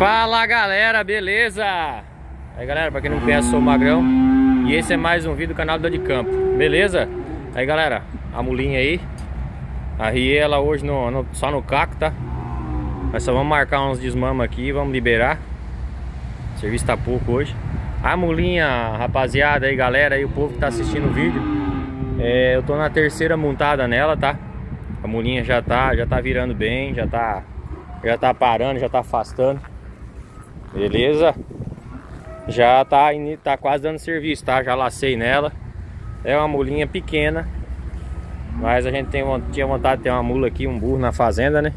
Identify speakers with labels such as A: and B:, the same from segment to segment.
A: Fala galera, beleza? Aí galera, pra quem não conhece, sou o Magrão E esse é mais um vídeo do canal do de Campo, beleza? Aí galera, a mulinha aí Arriei ela hoje no, no, só no caco, tá? Nós só vamos marcar uns desmamas aqui Vamos liberar O serviço tá pouco hoje A mulinha, rapaziada aí galera aí O povo que tá assistindo o vídeo é, Eu tô na terceira montada nela, tá? A mulinha já tá, já tá virando bem Já tá, já tá parando, já tá afastando Beleza? Já tá, tá quase dando serviço, tá? Já lacei nela É uma mulinha pequena Mas a gente tem, tinha vontade de ter uma mula aqui, um burro na fazenda, né?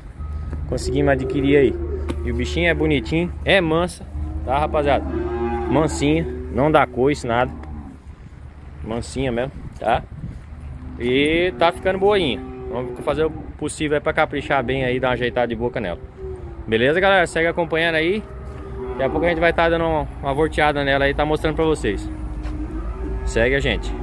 A: Conseguimos adquirir aí E o bichinho é bonitinho, é mansa Tá, rapaziada? Mansinha, não dá coice, nada Mansinha mesmo, tá? E tá ficando boinha Vamos fazer o possível para caprichar bem aí Dar uma ajeitada de boca nela Beleza, galera? Segue acompanhando aí Daqui a pouco a gente vai estar tá dando uma volteada nela aí, tá mostrando pra vocês. Segue a gente.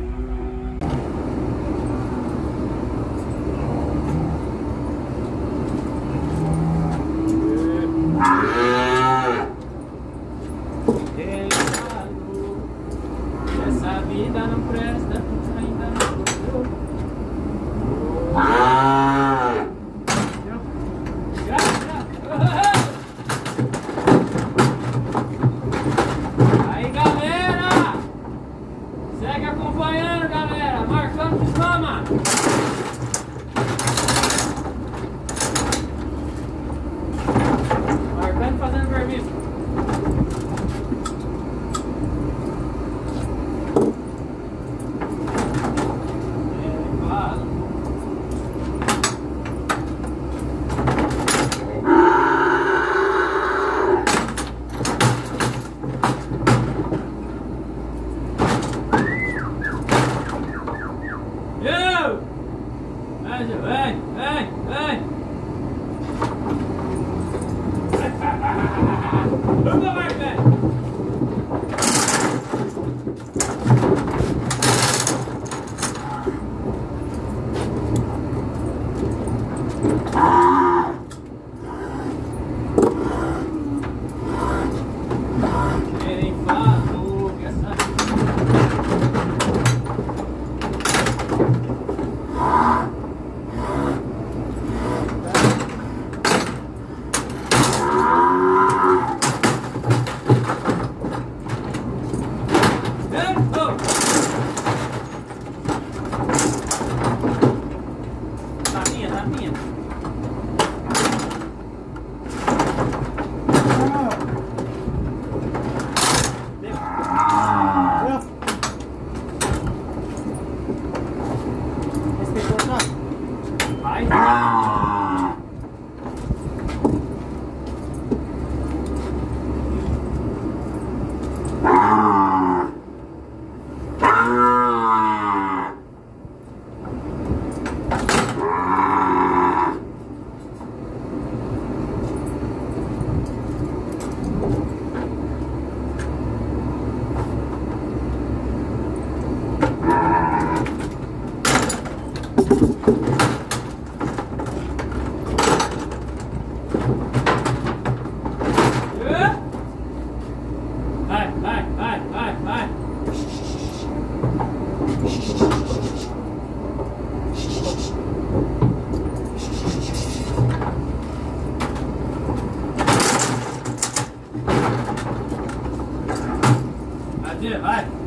A: É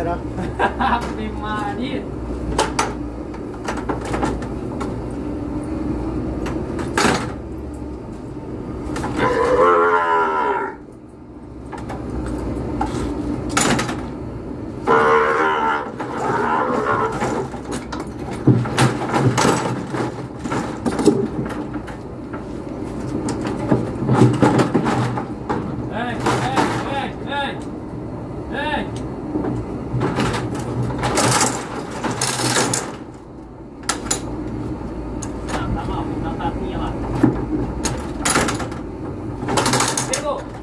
A: galera. 해서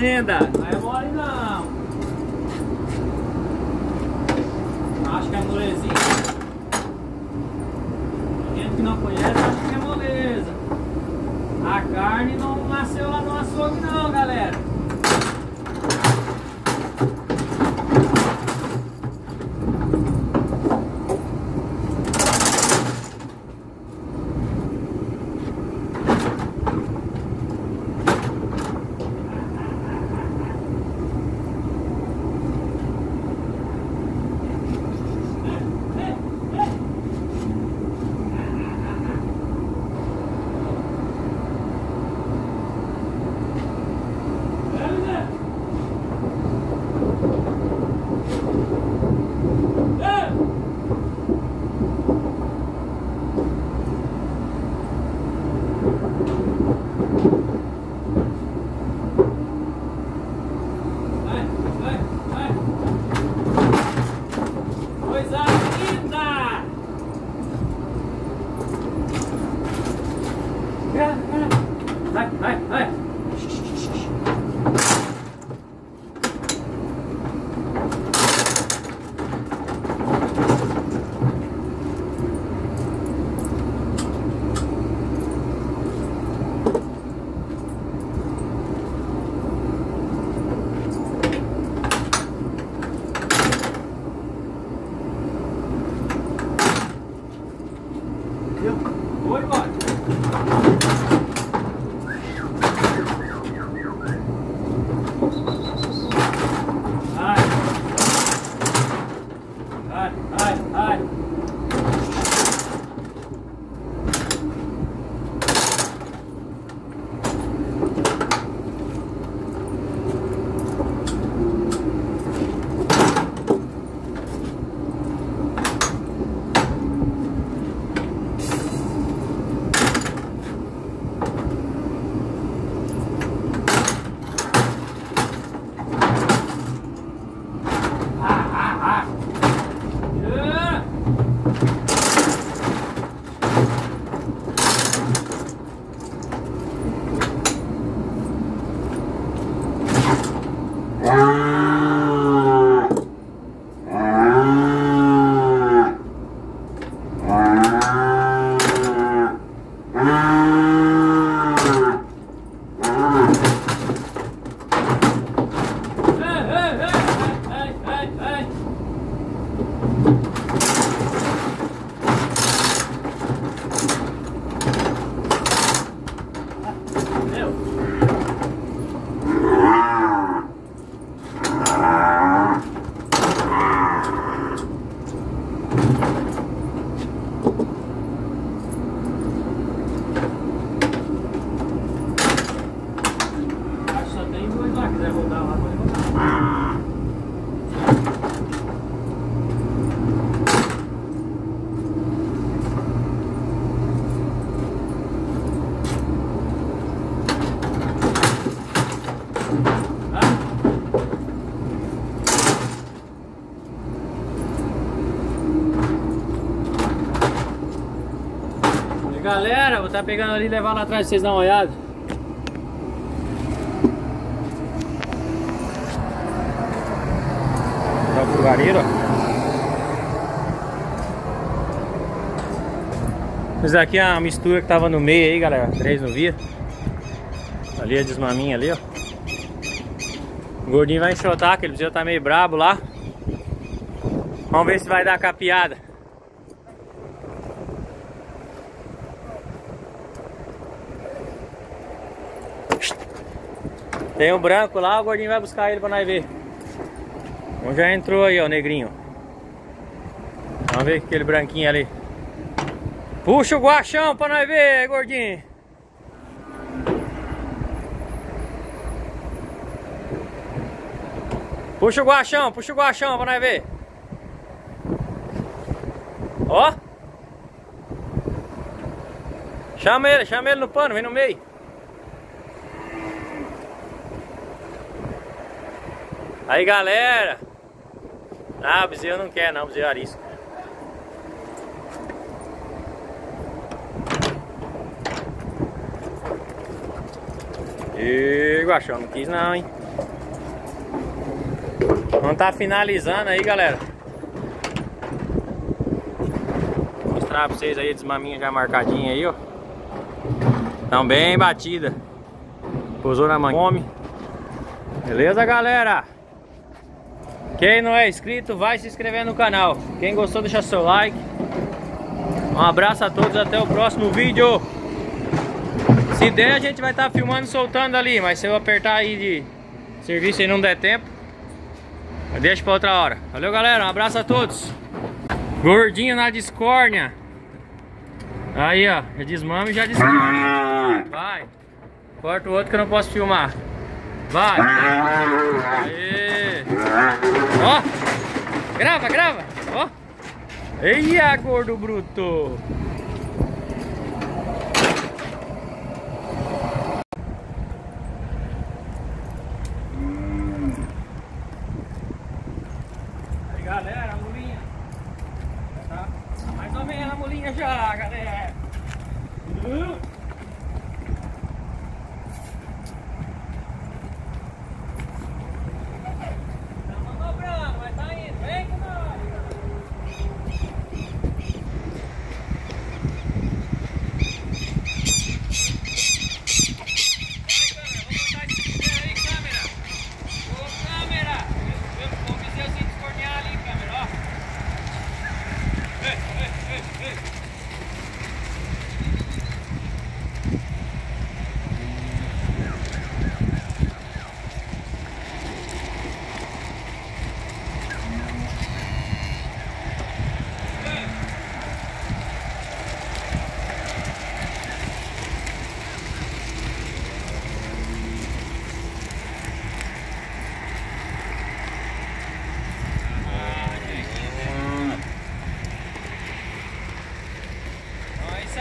A: fazenda. Tá pegando ali e levar lá atrás pra vocês dar uma olhada. Tá o fogareiro, ó. Isso aqui é a mistura que tava no meio aí, galera. Três não via. Ali a desmaminha ali, ó. O gordinho vai enxotar, que ele precisa tá meio brabo lá. Vamos ver se vai dar capiada. Tem um branco lá, o gordinho vai buscar ele pra nós ver. Um já entrou aí, ó, o negrinho. Vamos ver aquele branquinho ali. Puxa o guachão pra nós ver, gordinho. Puxa o guachão, puxa o guachão pra nós ver. Ó. Chama ele, chama ele no pano, vem no meio. Aí galera. Ah, bezerro não quer não, bezerro arisco. E guachão, não quis não, hein? Vamos tá finalizando aí, galera. Vou mostrar pra vocês aí a desmaminha já marcadinha aí, ó. Tão bem batida. Pousou na mão Beleza, galera? Quem não é inscrito, vai se inscrever no canal. Quem gostou, deixa seu like. Um abraço a todos, até o próximo vídeo. Se der, a gente vai estar tá filmando e soltando ali. Mas se eu apertar aí de serviço e não der tempo, deixa pra outra hora. Valeu, galera. Um abraço a todos. Gordinho na discórnia. Aí, ó. Já desmama e já desmama. Vai. Corta o outro que eu não posso filmar. Vai. Aê. Ó. Grava, grava. Ó. Eia, gordo bruto. Aí, galera, a mulinha. Tá mais ou menos a mulinha já, galera. Uh.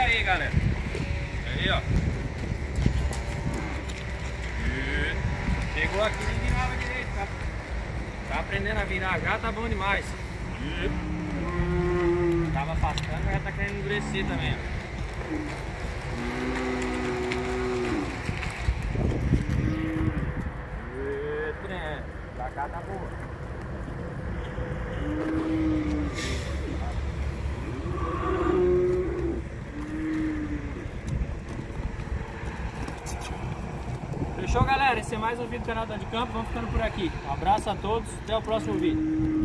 A: aí, galera. Aí, ó. Pegou aqui e virava direito, tá? Tá aprendendo a virar tá demais. Tava afastando, já tá querendo endurecer também, ó. Pra cá tá boa. Fechou, galera? Esse é mais um vídeo do canal da de Campo. Vamos ficando por aqui. Um abraço a todos. Até o próximo vídeo.